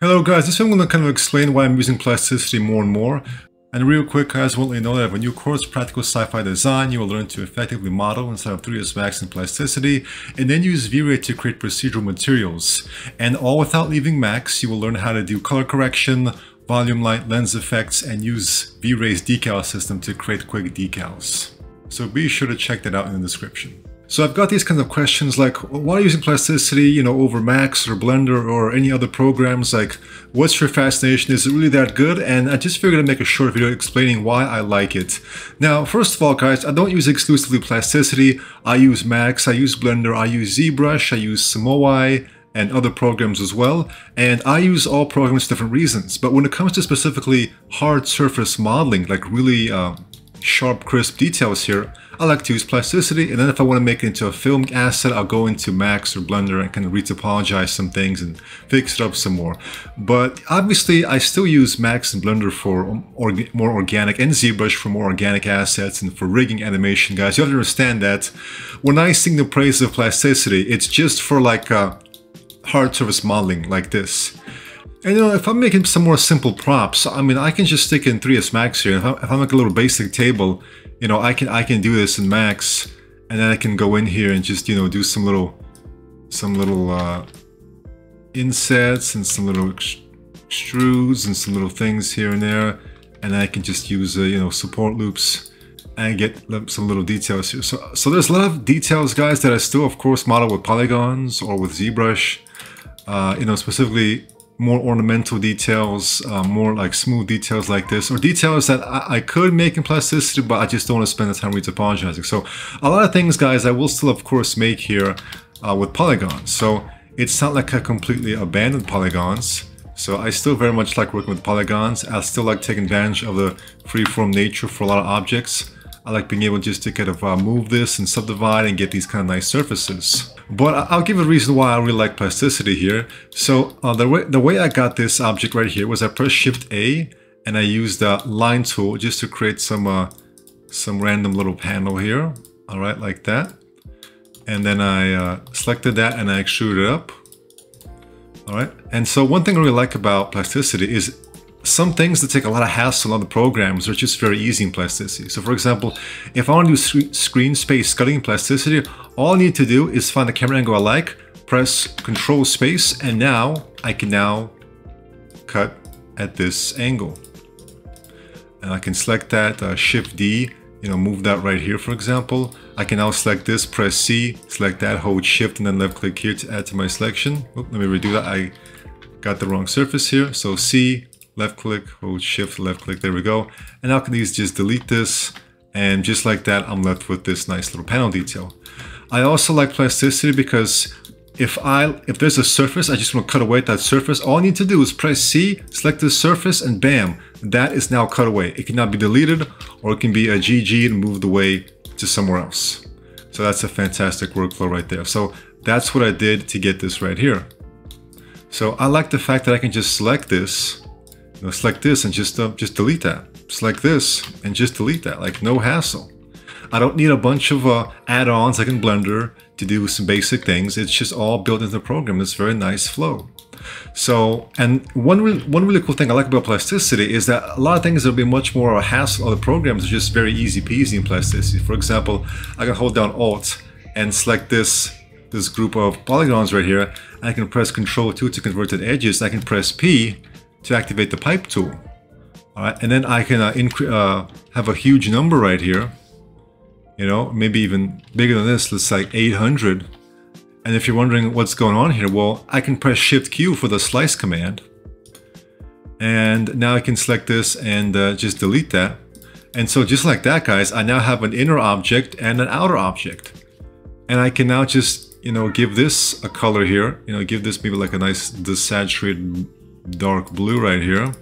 Hello guys, this I'm going to kind of explain why I'm using plasticity more and more. And real quick guys, want you know that I have a new course, Practical Sci-Fi Design. You will learn to effectively model inside of 3ds Max and plasticity, and then use V-Ray to create procedural materials. And all without leaving Max, you will learn how to do color correction, volume light, lens effects, and use V-Ray's decal system to create quick decals. So be sure to check that out in the description. So I've got these kinds of questions like, why using plasticity, you know, over Max or Blender or any other programs? Like, what's your fascination? Is it really that good? And I just figured I'd make a short video explaining why I like it. Now, first of all, guys, I don't use exclusively plasticity. I use Max, I use Blender, I use ZBrush, I use Samoai, and other programs as well. And I use all programs for different reasons. But when it comes to specifically hard surface modeling, like really uh, sharp, crisp details here, I like to use plasticity, and then if I want to make it into a film asset, I'll go into Max or Blender and kind of retopologize some things and fix it up some more. But obviously, I still use Max and Blender for orga more organic, and ZBrush for more organic assets and for rigging animation, guys. You have to understand that when I sing the praise of plasticity, it's just for like uh, hard surface modeling like this. And you know, if I'm making some more simple props, I mean, I can just stick in 3ds Max here. If I, if I make a little basic table, you know, I can I can do this in Max, and then I can go in here and just you know do some little some little uh, insets and some little extrudes and some little things here and there, and I can just use uh, you know support loops and get some little details here. So so there's a lot of details, guys, that I still of course model with polygons or with ZBrush. Uh, you know, specifically more ornamental details, uh, more like smooth details like this, or details that I, I, could make in plasticity, but I just don't want to spend the time retopologizing. So a lot of things, guys, I will still, of course, make here uh, with polygons. So it's not like I completely abandoned polygons. So I still very much like working with polygons. I still like taking advantage of the freeform nature for a lot of objects. I like being able just to kind of uh, move this and subdivide and get these kind of nice surfaces. But I'll give a reason why I really like plasticity here. So uh, the, way, the way I got this object right here was I pressed Shift A and I used the line tool just to create some uh, some random little panel here. All right, like that. And then I uh, selected that and I extruded it up. All right. And so one thing I really like about plasticity is some things that take a lot of hassle on the programs are just very easy in plasticity. So for example, if I want to do screen space cutting in plasticity, all I need to do is find the camera angle I like, press control space, and now I can now cut at this angle. And I can select that, uh, shift D, you know, move that right here, for example. I can now select this, press C, select that, hold shift, and then left click here to add to my selection. Oop, let me redo that. I got the wrong surface here. So C, left click, hold shift, left click, there we go. And now I can just delete this. And just like that, I'm left with this nice little panel detail. I also like plasticity because if I if there's a surface, I just want to cut away that surface. All I need to do is press C, select the surface, and bam, that is now cut away. It cannot be deleted, or it can be a GG and moved away to somewhere else. So that's a fantastic workflow right there. So that's what I did to get this right here. So I like the fact that I can just select this you know, select this and just uh, just delete that. Select this and just delete that, like no hassle. I don't need a bunch of uh, add-ons like in Blender to do some basic things. It's just all built into the program. It's very nice flow. So, and one really, one really cool thing I like about plasticity is that a lot of things would be much more a hassle. Other programs are just very easy peasy in plasticity. For example, I can hold down Alt and select this this group of polygons right here. I can press Control 2 to convert to edges. I can press P to activate the pipe tool. All right, and then I can uh, uh, have a huge number right here. You know, maybe even bigger than this. Let's say 800. And if you're wondering what's going on here, well, I can press Shift Q for the slice command. And now I can select this and uh, just delete that. And so just like that, guys, I now have an inner object and an outer object. And I can now just, you know, give this a color here, you know, give this maybe like a nice desaturated dark blue right here.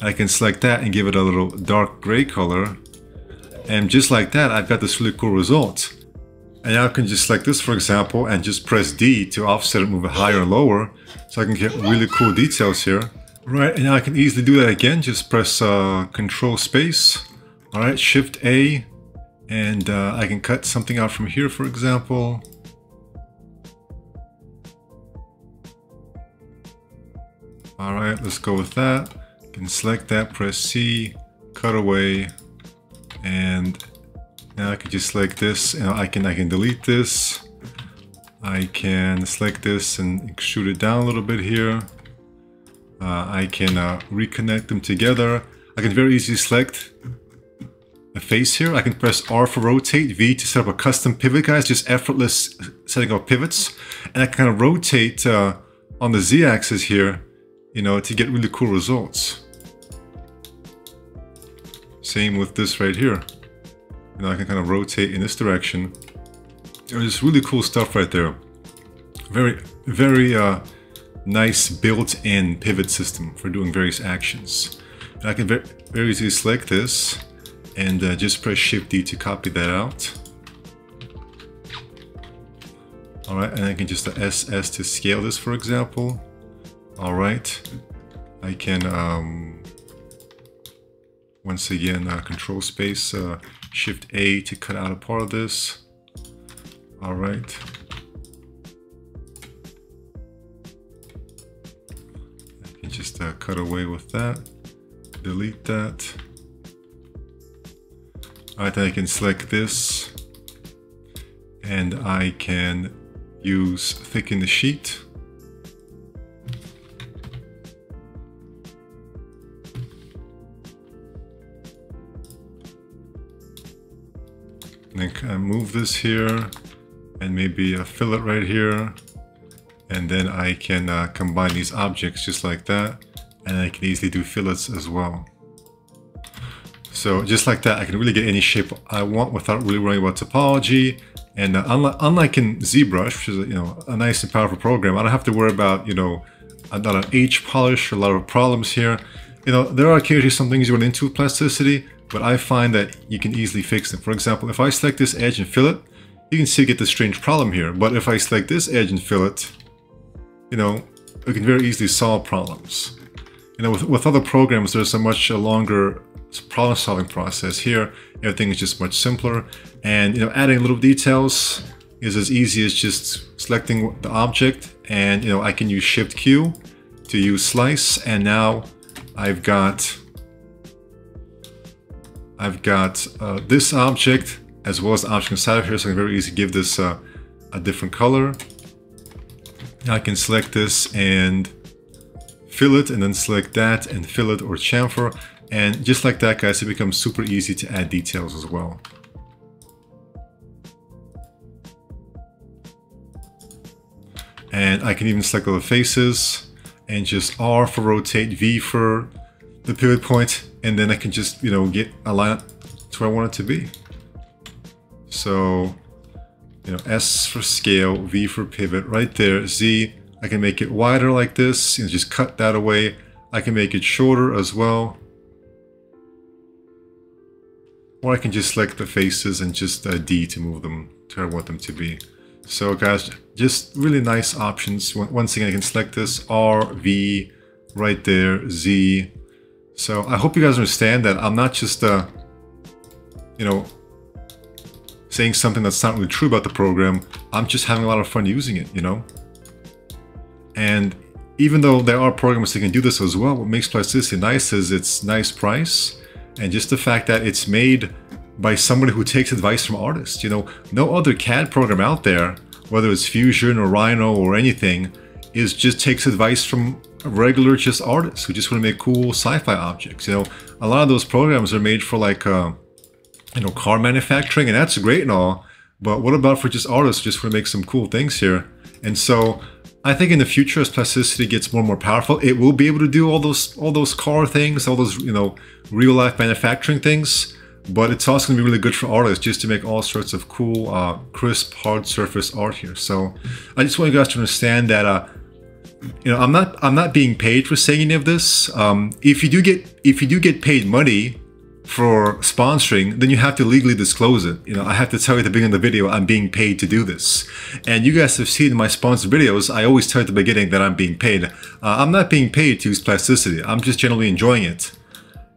I can select that and give it a little dark gray color. And just like that, I've got this really cool result. And now I can just select this, for example, and just press D to offset it, move it higher or lower. So I can get really cool details here. Right, and now I can easily do that again. Just press uh, Control Space. All right, Shift A. And uh, I can cut something out from here, for example. All right, let's go with that. You can select that, press C, cut away, and now I can just select this and I can I can delete this. I can select this and extrude it down a little bit here. Uh, I can uh, reconnect them together. I can very easily select a face here. I can press R for rotate, V to set up a custom pivot, guys, just effortless setting up pivots. And I can kind of rotate uh, on the Z axis here, you know, to get really cool results. Same with this right here. You I can kind of rotate in this direction. There's really cool stuff right there. Very, very uh, nice built-in pivot system for doing various actions. And I can very, very easily select this and uh, just press Shift D to copy that out. Alright, and I can just SS to scale this for example. Alright, I can um, once again uh, control space, uh, Shift A to cut out a part of this. Alright. I can just uh, cut away with that, delete that. Alright, then I can select this and I can use thicken the sheet. And then move this here and maybe a fillet right here. And then I can uh, combine these objects just like that. And I can easily do fillets as well. So just like that, I can really get any shape I want without really worrying about topology. And uh, unlike, unlike in ZBrush, which is you know a nice and powerful program, I don't have to worry about you know not an H polish, a lot of problems here. You know, there are occasionally some things you run into with plasticity, but I find that you can easily fix them. For example, if I select this edge and fillet, you can still get this strange problem here. But if I select this edge and fillet, you know, we can very easily solve problems. You know, with, with other programs, there's a much longer problem solving process. Here, everything is just much simpler. And, you know, adding little details is as easy as just selecting the object and, you know, I can use Shift Q to use slice. And now I've got, I've got uh, this object as well as the object inside of here. So I can very easily give this uh, a different color. I can select this and fillet and then select that and fillet or chamfer and just like that guys, it becomes super easy to add details as well. And I can even select all the faces and just R for rotate, V for the pivot point, and then I can just, you know, get a line to where I want it to be. So, you know, S for scale, V for pivot, right there, Z, I can make it wider like this, you know, just cut that away. I can make it shorter as well. Or I can just select the faces and just uh, D to move them to where I want them to be. So guys, just really nice options. Once again, I can select this R, V, right there, Z. So I hope you guys understand that I'm not just, uh, you know, saying something that's not really true about the program. I'm just having a lot of fun using it, you know? And even though there are programs that can do this as well, what makes Plasticity nice is its nice price and just the fact that it's made by somebody who takes advice from artists. You know, no other CAD program out there, whether it's Fusion or Rhino or anything, is just takes advice from regular just artists who just want to make cool sci-fi objects. You know, a lot of those programs are made for like, uh, you know, car manufacturing, and that's great and all. But what about for just artists who just want to make some cool things here? And so I think in the future, as plasticity gets more and more powerful, it will be able to do all those all those car things, all those you know real life manufacturing things. But it's also going to be really good for artists just to make all sorts of cool, uh, crisp, hard surface art here. So I just want you guys to understand that uh, you know I'm not I'm not being paid for saying any of this. Um, if you do get if you do get paid money for sponsoring, then you have to legally disclose it. You know, I have to tell you at the beginning of the video, I'm being paid to do this. And you guys have seen my sponsored videos, I always tell at the beginning that I'm being paid. Uh, I'm not being paid to use plasticity. I'm just generally enjoying it.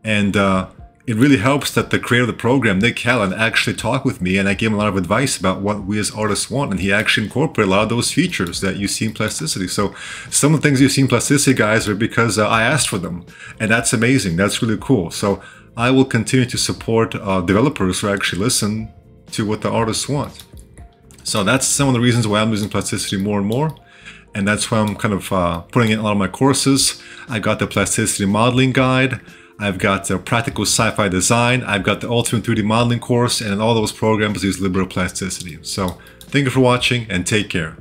And, uh, it really helps that the creator of the program, Nick Kallen, actually talked with me and I gave him a lot of advice about what we as artists want. And he actually incorporated a lot of those features that you see in plasticity. So some of the things you see in plasticity, guys, are because uh, I asked for them. And that's amazing. That's really cool. So I will continue to support uh, developers who actually listen to what the artists want. So that's some of the reasons why I'm using plasticity more and more. And that's why I'm kind of uh, putting in a lot of my courses. I got the plasticity modeling guide. I've got the practical sci-fi design, I've got the Ultimate 3D modeling course, and all those programs use liberal plasticity. So thank you for watching and take care.